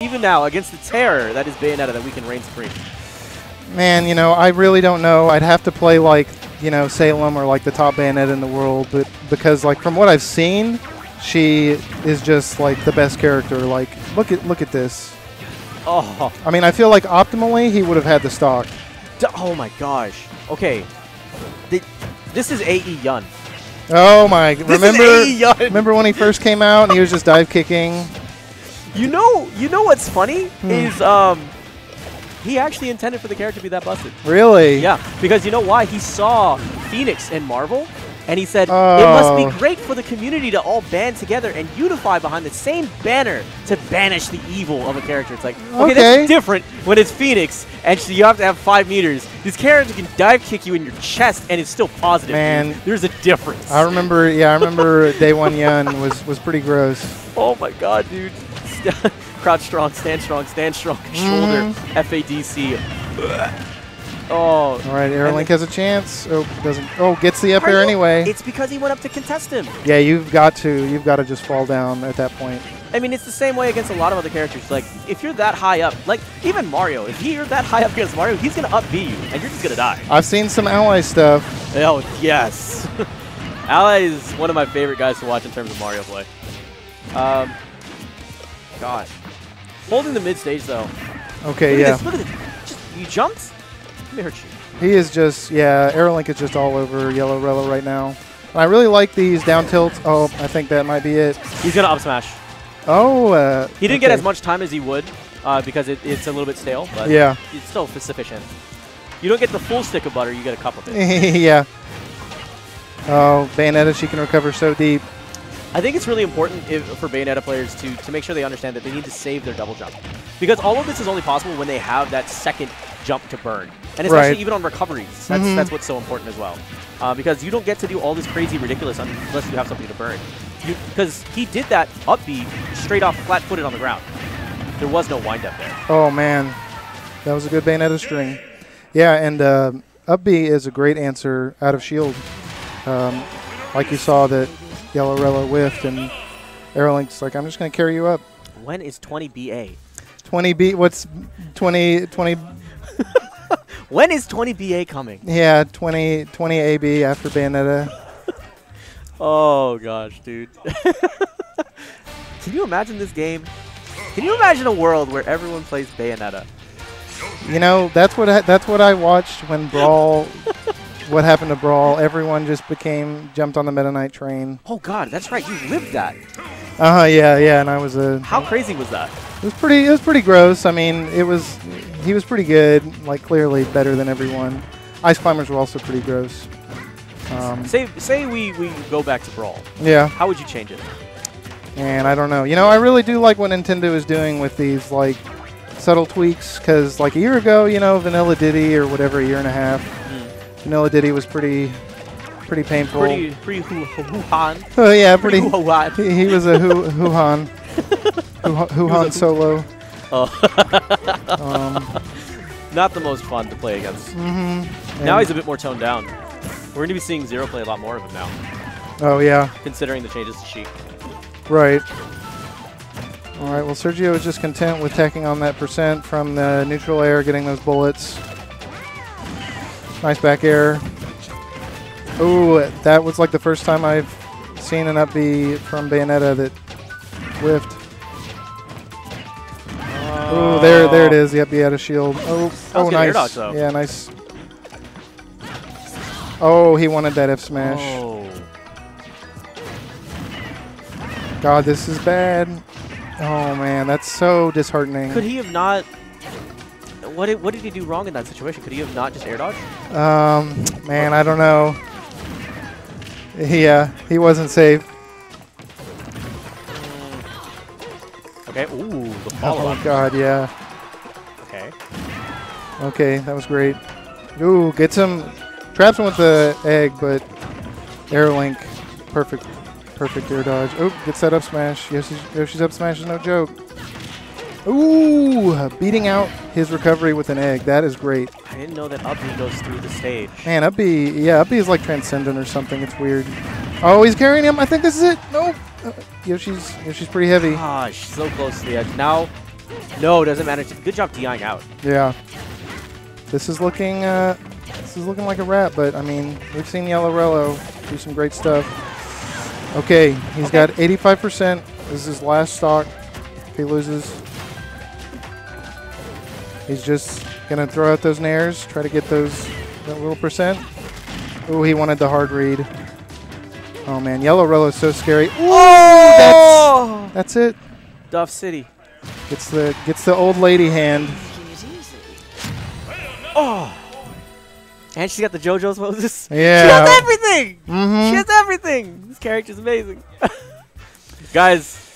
even now against the terror that is Bayonetta that we can reign supreme? Man, you know, I really don't know. I'd have to play like, you know, Salem or like the top Bayonetta in the world, but because like from what I've seen, she is just like the best character. Like, look at look at this. Oh, I mean, I feel like optimally he would have had the stock. d- oh my gosh. Okay, The- this is AE Yun. Oh my! This remember, is AE Yun. remember when he first came out and he was just dive kicking? You know, you know what's funny Hmm. is um, he actually intended for the character to be that busted. Really? Yeah, because you know why? He saw Phoenix in Marvel, and he said, it Oh. must be great for the community to all band together and unify behind the same banner to banish the evil of a character. It's like, okay, Okay. that's different when it's Phoenix, and you have to have five meters. This character can dive kick you in your chest, and it's still positive. Man. dude. There's a difference. I remember. Yeah, I remember Day One Yun was was pretty gross. Oh my god, dude. St- Crouch strong, stand strong, stand strong, shoulder, FADC. Oh. All right, AeroLink has a chance. Oh, doesn't. Oh, gets the up Are air anyway. It's because he went up to contest him. Yeah, you've got to. You've got to just fall down at that point. I mean, it's the same way against a lot of other characters. Like, if you're that high up, like, even Mario, if you're that high up against Mario, he's going to up B you, and you're just going to die. I've seen some ally stuff. Oh, yes. Ally is one of my favorite guys to watch in terms of Mario play. Um, God. Holding the mid stage, though. Okay, Look yeah. at this. Look at this. Just, you jumped? Let hurt you. He is just, yeah, Aerolink is just all over Yellow Rello right now. And I really like these down tilts. Oh, I think that might be it. He's going to up smash. Oh, uh, He didn't get as much time as he would uh, because it, it's a little bit stale, but Yeah. it's still sufficient. You don't get the full stick of butter, you get a cup of it. yeah. Oh, Bayonetta, she can recover so deep. I think it's really important if, for Bayonetta players to, to make sure they understand that they need to save their double jump. Because all of this is only possible when they have that second jump to burn. And especially Right. even on recoveries. That's, Mhm. that's what's so important as well. Uh, because you don't get to do all this crazy ridiculous unless you have something to burn. Because he did that up B straight off flat-footed on the ground. There was no wind-up there. Oh, man. That was a good Bayonetta string. Yeah, and uh, up B is a great answer out of shield. Um, like you saw that Yellow Rello whiffed, and Aerolink's like, I'm just going to carry you up. When is 20 BA? 20 B, what's 20, 20, When is 20 BA coming? yeah, 20, 20 AB after Bayonetta. Oh gosh, dude. Can you imagine this game? Can you imagine a world where everyone plays Bayonetta? You know, that's what I, that's what I watched when Brawl. What happened to Brawl? Everyone just became jumped on the Meta Knight train. Oh god, that's right. You lived that. Uh huh. Yeah, yeah. And I was a. How crazy was that? It was pretty. It was pretty gross. I mean, it was. He was pretty good. Like clearly better than everyone. Ice climbers were also pretty gross. Um, Say say we we go back to Brawl. yeah, How would you change it? and I don't know. You know, I really do like what Nintendo is doing with these like subtle tweaks. Because like a year ago, you know, Vanilla Diddy or whatever, a year and a half, Vanilla Diddy was pretty, pretty painful. Pretty pretty hoo hoo han. Oh yeah, pretty. Pretty hoo han. He, he was a Hu Huhan. Huhan solo. Oh, Um, not the most fun to play against. mhm. Now And- he's a bit more toned down. We're going to be seeing Zero play a lot more of him now, Oh yeah, considering the changes to Sheik. right. All right. Well, Sergio is just content with tacking on that percent from the neutral air, getting those bullets. Nice back air. Ooh, that was like the first time I've seen an up B from Bayonetta that whiffed. Oh, there, there it is. The up had a shield. Oh, oh, nice. dodge. Yeah, nice. Oh, he wanted that F smash. Oh. God, this is bad. Oh man, that's so disheartening. Could he have not? What did, what did he do wrong in that situation? Could he have not just air dodge? Um, man, I don't know. Yeah, he wasn't safe. Okay. Ooh, the follow -up. Oh. God, yeah. Okay. Okay, that was great. Ooh, gets him, traps him with the egg, but AeroLink, perfect, perfect air dodge. Oh, gets that up smash. Yoshi's, Yoshi's up smash is no joke. Ooh, beating out his recovery with an egg. That is great. I didn't know that up B goes through the stage. Man, up B, yeah, up B is like transcendent or something. It's weird. Oh, he's carrying him. I think this is it. Nope. Uh, Yoshi's Yoshi's pretty heavy. Gosh, so close to the edge. Now, No, doesn't matter. Good job DIing out. Yeah. This is looking uh, this is looking like a wrap, but I mean, we've seen Yellow Rello do some great stuff. Okay, he's Okay. got 85%. This is his last stock. If he loses, he's just gonna throw out those nairs, try to get those that little percent. Oh, he wanted the hard read. Oh man, Yellow Rello is so scary. Oh! That's it. Duff City. Gets the gets the old lady hand. Oh! And she's got the JoJo's Moses. Yeah. She has everything! Mm-hmm. She has everything! This character's amazing. Guys,